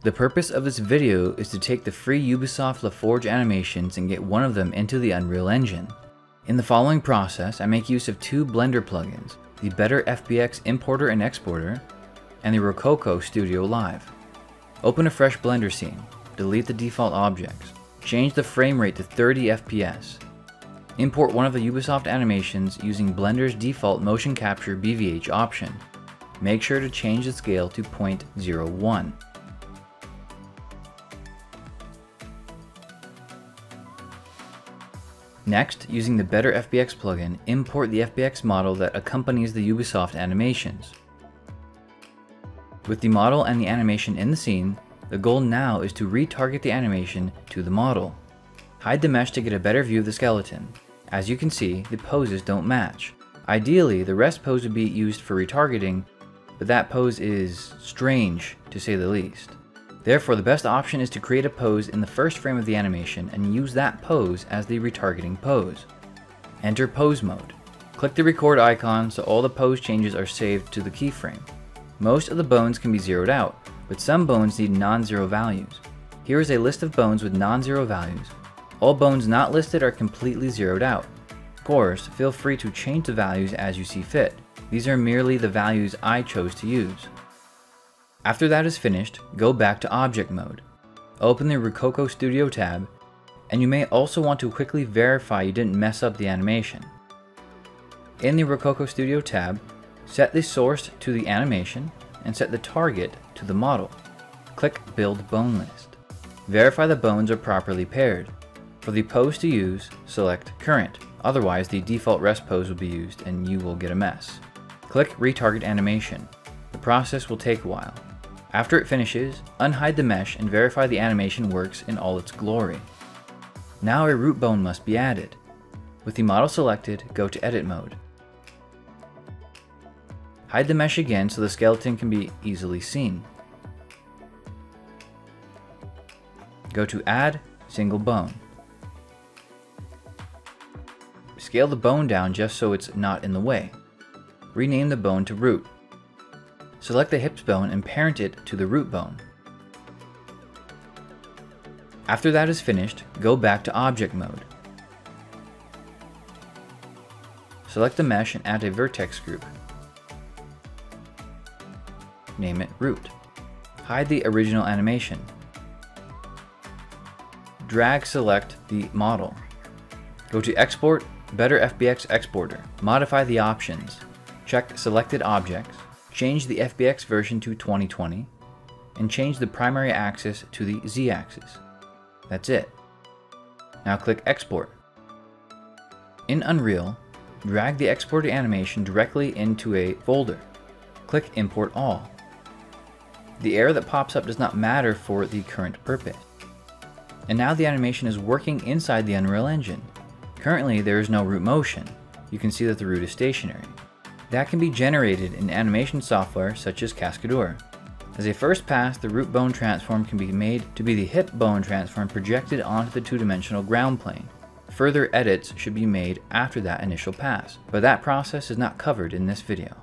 The purpose of this video is to take the free Ubisoft LaForge animations and get one of them into the Unreal Engine. In the following process, I make use of two Blender plugins, the Better FBX Importer and Exporter, and the Rokoko Studio Live. Open a fresh Blender scene, delete the default objects, change the frame rate to 30 FPS, import one of the Ubisoft animations using Blender's default motion capture BVH option. Make sure to change the scale to 0.01. Next, using the Better FBX plugin, import the FBX model that accompanies the Ubisoft animations. With the model and the animation in the scene, the goal now is to retarget the animation to the model. Hide the mesh to get a better view of the skeleton. As you can see, the poses don't match. Ideally, the rest pose would be used for retargeting, but that pose is strange, to say the least. Therefore, the best option is to create a pose in the first frame of the animation and use that pose as the retargeting pose. Enter pose mode. Click the record icon so all the pose changes are saved to the keyframe. Most of the bones can be zeroed out, but some bones need non-zero values. Here is a list of bones with non-zero values. All bones not listed are completely zeroed out. Of course, feel free to change the values as you see fit. These are merely the values I chose to use. After that is finished, go back to Object Mode. Open the Rokoko Studio tab, and you may also want to quickly verify you didn't mess up the animation. In the Rokoko Studio tab, set the source to the animation and set the target to the model. Click Build Bone List. Verify the bones are properly paired. For the pose to use, select Current, otherwise the default rest pose will be used and you will get a mess. Click Retarget Animation. The process will take a while. After it finishes, unhide the mesh and verify the animation works in all its glory. Now a root bone must be added. With the model selected, go to Edit mode. Hide the mesh again so the skeleton can be easily seen. Go to Add Single Bone. Scale the bone down just so it's not in the way. Rename the bone to Root. Select the hips bone and parent it to the root bone. After that is finished, go back to object mode. Select the mesh and add a vertex group. Name it root. Hide the original animation. Drag select the model. Go to Export, Better FBX Exporter. Modify the options. Check Selected Objects change the FBX version to 2020, and change the primary axis to the z-axis. That's it. Now click Export. In Unreal, drag the exported animation directly into a folder. Click Import All. The error that pops up does not matter for the current purpose. And now the animation is working inside the Unreal Engine. Currently there is no root motion. You can see that the root is stationary that can be generated in animation software such as Cascadeur. As a first pass, the root bone transform can be made to be the hip bone transform projected onto the two-dimensional ground plane. Further edits should be made after that initial pass, but that process is not covered in this video.